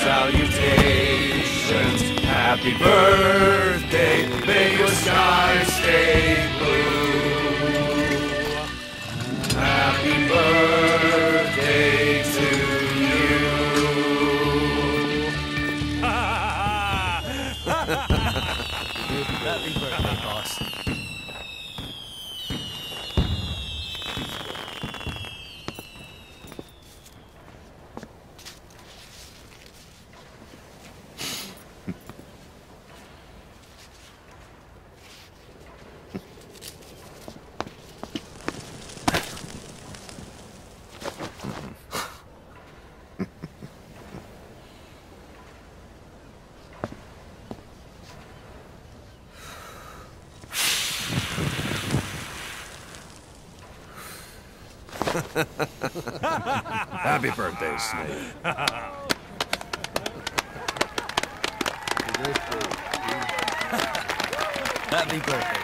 salutations. Happy birthday, may your sky stay blue. Happy birthday to you. Happy birthday, boss. Happy birthday, Snake. Happy birthday,